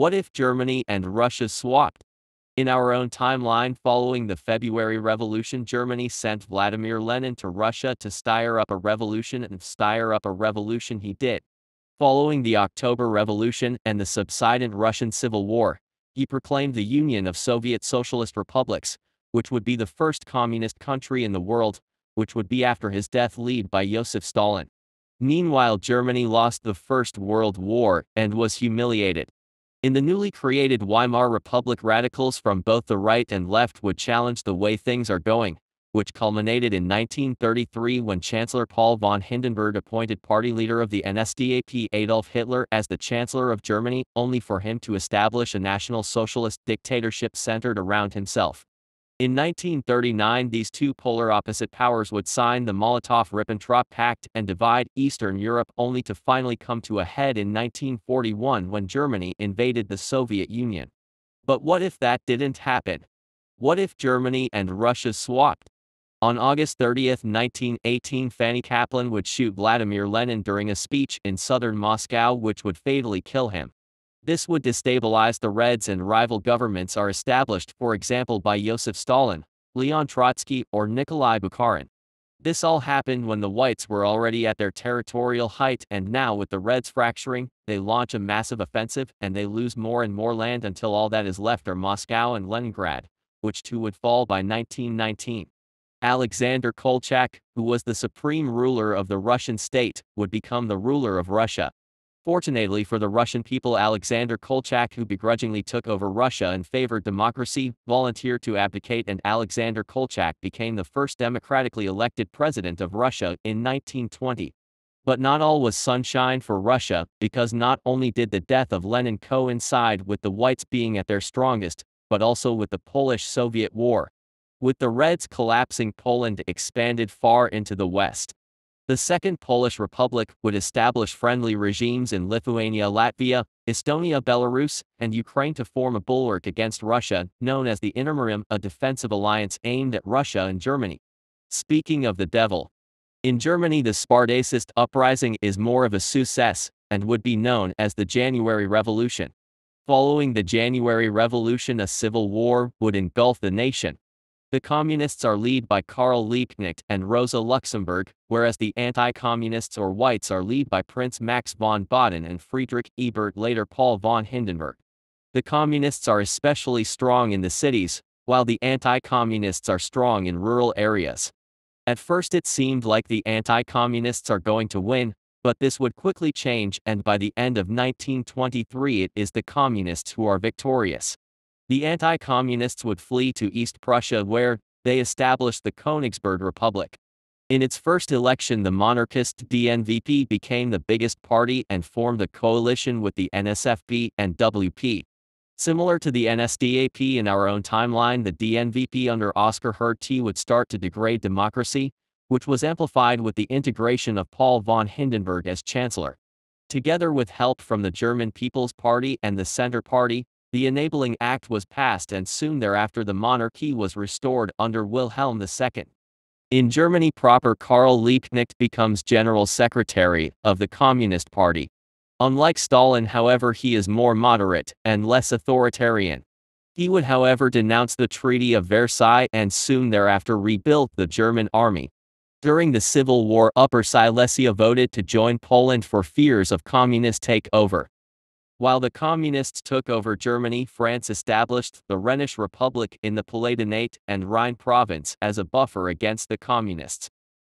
What if Germany and Russia swapped? In our own timeline following the February Revolution, Germany sent Vladimir Lenin to Russia to stir up a revolution and stir up a revolution he did. Following the October Revolution and the subsident Russian Civil War, he proclaimed the Union of Soviet Socialist Republics, which would be the first communist country in the world, which would be after his death lead by Joseph Stalin. Meanwhile Germany lost the First World War and was humiliated. In the newly created Weimar Republic radicals from both the right and left would challenge the way things are going, which culminated in 1933 when Chancellor Paul von Hindenburg appointed party leader of the NSDAP Adolf Hitler as the Chancellor of Germany, only for him to establish a National Socialist dictatorship centered around himself. In 1939 these two polar opposite powers would sign the Molotov-Ribbentrop Pact and divide Eastern Europe only to finally come to a head in 1941 when Germany invaded the Soviet Union. But what if that didn't happen? What if Germany and Russia swapped? On August 30, 1918 Fanny Kaplan would shoot Vladimir Lenin during a speech in southern Moscow which would fatally kill him. This would destabilize the Reds and rival governments are established for example by Joseph Stalin, Leon Trotsky or Nikolai Bukharin. This all happened when the Whites were already at their territorial height and now with the Reds fracturing, they launch a massive offensive and they lose more and more land until all that is left are Moscow and Leningrad, which too would fall by 1919. Alexander Kolchak, who was the supreme ruler of the Russian state, would become the ruler of Russia. Fortunately for the Russian people Alexander Kolchak who begrudgingly took over Russia and favored democracy, volunteered to abdicate and Alexander Kolchak became the first democratically elected president of Russia in 1920. But not all was sunshine for Russia, because not only did the death of Lenin coincide with the Whites being at their strongest, but also with the Polish-Soviet War. With the Reds collapsing Poland expanded far into the west. The Second Polish Republic would establish friendly regimes in Lithuania, Latvia, Estonia, Belarus, and Ukraine to form a bulwark against Russia, known as the Intermarium, a defensive alliance aimed at Russia and Germany. Speaking of the devil, in Germany the Spartacist uprising is more of a success, and would be known as the January Revolution. Following the January Revolution a civil war would engulf the nation, the communists are led by Karl Liebknecht and Rosa Luxemburg, whereas the anti-communists or whites are led by Prince Max von Baden and Friedrich Ebert later Paul von Hindenburg. The communists are especially strong in the cities, while the anti-communists are strong in rural areas. At first it seemed like the anti-communists are going to win, but this would quickly change and by the end of 1923 it is the communists who are victorious. The anti-communists would flee to East Prussia where they established the Königsberg Republic. In its first election the monarchist DNVP became the biggest party and formed a coalition with the NSFP and WP. Similar to the NSDAP in our own timeline the DNVP under Oskar Hergt would start to degrade democracy, which was amplified with the integration of Paul von Hindenburg as chancellor. Together with help from the German People's Party and the Center Party, the Enabling Act was passed and soon thereafter the monarchy was restored under Wilhelm II. In Germany proper Karl Liebknecht becomes General Secretary of the Communist Party. Unlike Stalin however he is more moderate and less authoritarian. He would however denounce the Treaty of Versailles and soon thereafter rebuilt the German army. During the Civil War Upper Silesia voted to join Poland for fears of communist takeover. While the Communists took over Germany, France established the Rhenish Republic in the Palatinate and Rhine province as a buffer against the Communists.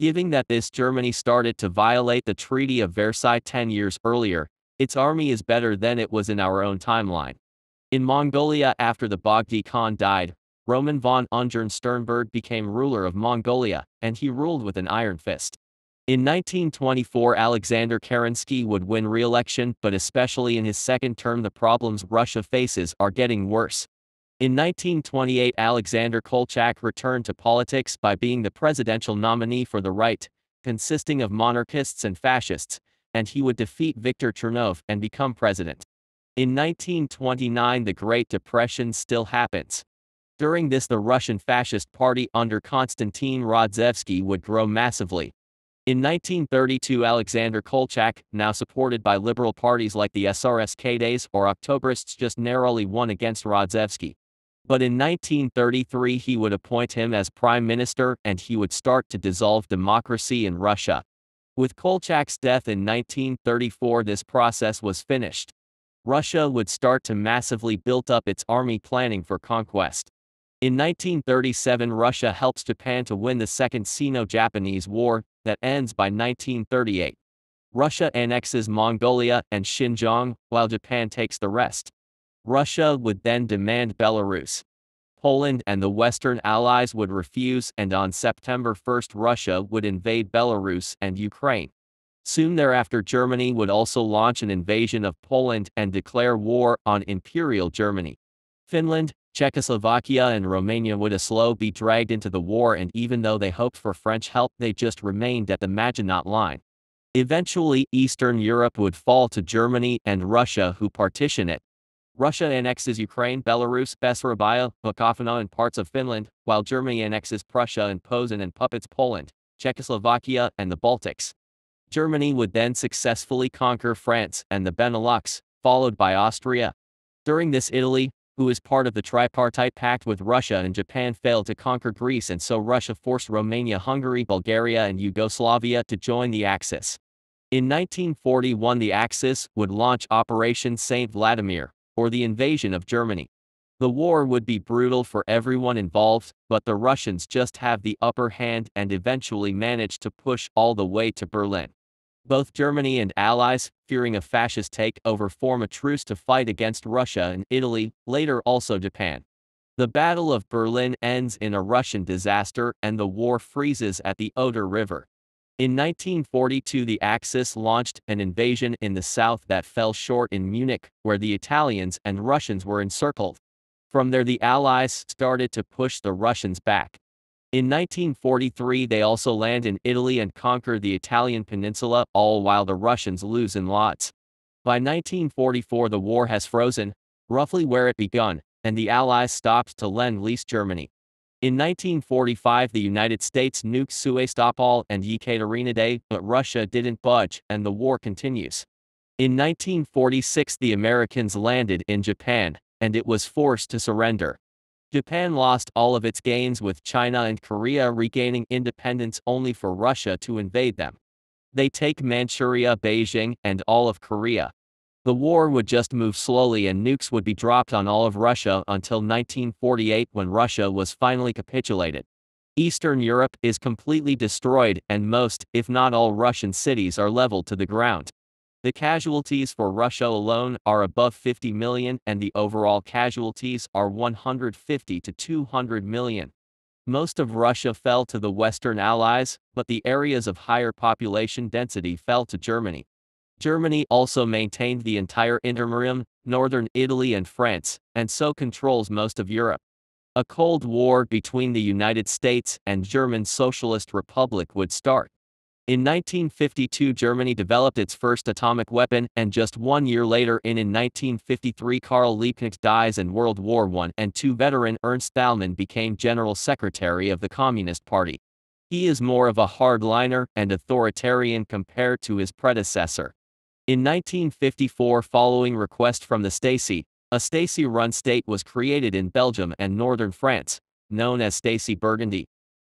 Given that this Germany started to violate the Treaty of Versailles 10 years earlier, its army is better than it was in our own timeline. In Mongolia after the Bogdi Khan died, Roman von Ungern Sternberg became ruler of Mongolia, and he ruled with an iron fist. In 1924 Alexander Kerensky would win re-election but especially in his second term the problems Russia faces are getting worse. In 1928 Alexander Kolchak returned to politics by being the presidential nominee for the right, consisting of monarchists and fascists, and he would defeat Viktor Chernov and become president. In 1929 the Great Depression still happens. During this the Russian Fascist Party under Konstantin Rodzaevsky would grow massively, In 1932 Alexander Kolchak, now supported by liberal parties like the SRSKDAs or Octobrists just narrowly won against Rodzaevsky. But in 1933 he would appoint him as prime minister and he would start to dissolve democracy in Russia. With Kolchak's death in 1934 this process was finished. Russia would start to massively build up its army planning for conquest. In 1937 Russia helps Japan to win the Second Sino-Japanese War, that ends by 1938. Russia annexes Mongolia and Xinjiang, while Japan takes the rest. Russia would then demand Belarus. Poland and the Western Allies would refuse and on September 1 Russia would invade Belarus and Ukraine. Soon thereafter Germany would also launch an invasion of Poland and declare war on Imperial Germany. Finland, Czechoslovakia and Romania would slow be dragged into the war and even though they hoped for French help they just remained at the Maginot Line. Eventually Eastern Europe would fall to Germany and Russia who partition it. Russia annexes Ukraine, Belarus, Bessarabia, Bukovina and parts of Finland, while Germany annexes Prussia and Posen and puppets Poland, Czechoslovakia and the Baltics. Germany would then successfully conquer France and the Benelux, followed by Austria. During this Italy, who is part of the tripartite pact with Russia and Japan failed to conquer Greece and so Russia forced Romania, Hungary, Bulgaria and Yugoslavia to join the Axis. In 1941 the Axis would launch Operation St. Vladimir, or the invasion of Germany. The war would be brutal for everyone involved, but the Russians just have the upper hand and eventually manage to push all the way to Berlin. Both Germany and allies, fearing a fascist takeover form a truce to fight against Russia and Italy, later also Japan. The Battle of Berlin ends in a Russian disaster and the war freezes at the Oder River. In 1942 the Axis launched an invasion in the south that fell short in Munich, where the Italians and Russians were encircled. From there the Allies started to push the Russians back. In 1943 they also land in Italy and conquer the Italian peninsula, all while the Russians lose in lots. By 1944 the war has frozen, roughly where it begun, and the Allies stopped to lend lease Germany. In 1945 the United States nuked Sevastopol and Yekaterinodar, but Russia didn't budge and the war continues. In 1946 the Americans landed in Japan, and it was forced to surrender. Japan lost all of its gains with China and Korea regaining independence only for Russia to invade them. They take Manchuria, Beijing, and all of Korea. The war would just move slowly and nukes would be dropped on all of Russia until 1948 when Russia was finally capitulated. Eastern Europe is completely destroyed and most, if not all Russian cities are leveled to the ground. The casualties for Russia alone are above 50 million and the overall casualties are 150 to 200 million. Most of Russia fell to the Western Allies, but the areas of higher population density fell to Germany. Germany also maintained the entire Intermarium, northern Italy and France, and so controls most of Europe. A Cold War between the United States and German Socialist Republic would start. In 1952 Germany developed its first atomic weapon and just one year later in, in 1953 Karl Liebknecht dies and World War I and II veteran Ernst Thälmann became General Secretary of the Communist Party. He is more of a hardliner and authoritarian compared to his predecessor. In 1954 following request from the Stasi, a Stasi-run state was created in Belgium and northern France, known as Stasi Burgundy.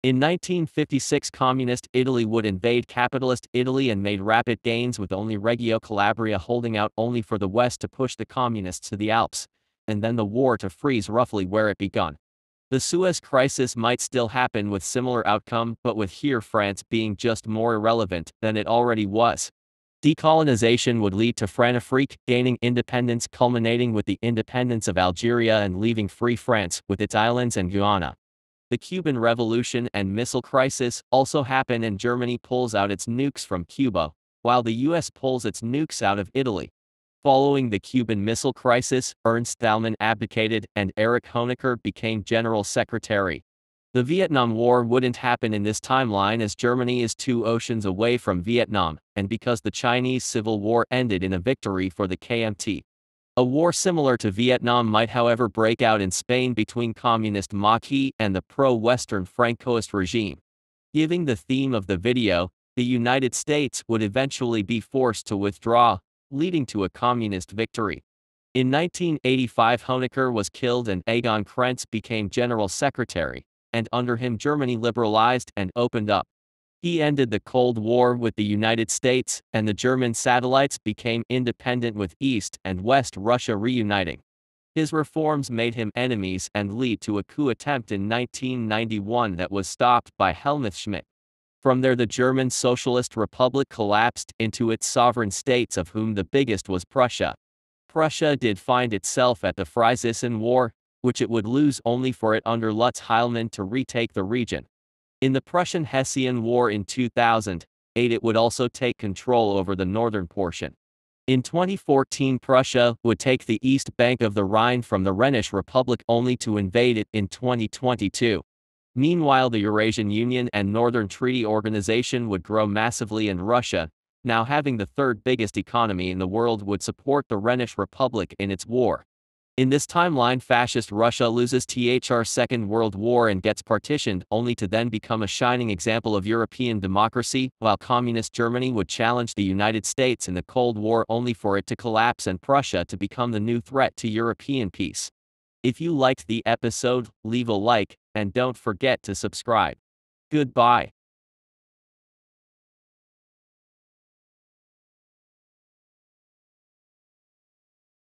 In 1956 Communist Italy would invade capitalist Italy and made rapid gains with only Reggio Calabria holding out only for the West to push the Communists to the Alps, and then the war to freeze roughly where it begun. The Suez Crisis might still happen with similar outcome but with here France being just more irrelevant than it already was. Decolonization would lead to Françafrique gaining independence culminating with the independence of Algeria and leaving free France with its islands and Guyana. The Cuban Revolution and missile crisis also happen and Germany pulls out its nukes from Cuba, while the US pulls its nukes out of Italy. Following the Cuban Missile Crisis, Ernst Thälmann abdicated and Erich Honecker became General Secretary. The Vietnam War wouldn't happen in this timeline as Germany is two oceans away from Vietnam, and because the Chinese Civil War ended in a victory for the KMT. A war similar to Vietnam might however break out in Spain between communist Maquis and the pro-Western Francoist regime. Giving the theme of the video, the United States would eventually be forced to withdraw, leading to a communist victory. In 1985 Honecker was killed and Egon Krenz became general secretary, and under him Germany liberalized and opened up. He ended the Cold War with the United States, and the German satellites became independent with East and West Russia reuniting. His reforms made him enemies and lead to a coup attempt in 1991 that was stopped by Helmut Schmidt. From there the German Socialist Republic collapsed into its sovereign states of whom the biggest was Prussia. Prussia did find itself at the Frisian War, which it would lose only for it under Lutz Heilmann to retake the region. In the Prussian-Hessian War in 2008 it would also take control over the northern portion. In 2014 Prussia would take the east bank of the Rhine from the Rhenish Republic only to invade it in 2022. Meanwhile the Eurasian Union and Northern Treaty Organization would grow massively and Russia, now having the third biggest economy in the world would support the Rhenish Republic in its war. In this timeline fascist Russia loses THR Second World War and gets partitioned only to then become a shining example of European democracy, while communist Germany would challenge the United States in the Cold War only for it to collapse and Prussia to become the new threat to European peace. If you liked the episode, leave a like, and don't forget to subscribe. Goodbye.